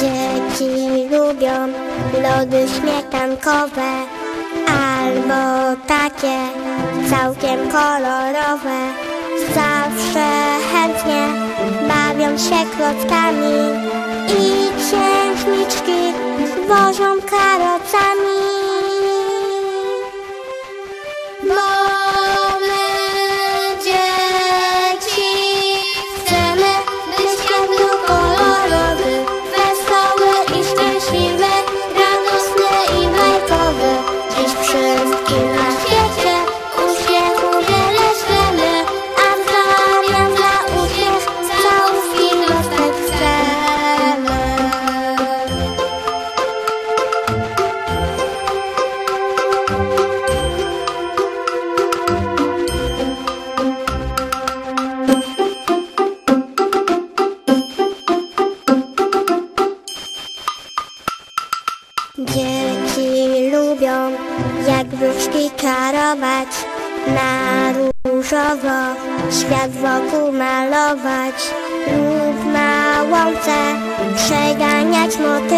Dzieci lubią lody śmietankowe Albo takie całkiem kolorowe. Zawsze chętnie bawią się klockami I księżniczki wożą Dzieci lubią jak wróżki czarować Na różowo świat wokół malować. Lub na łące przeganiać motyle I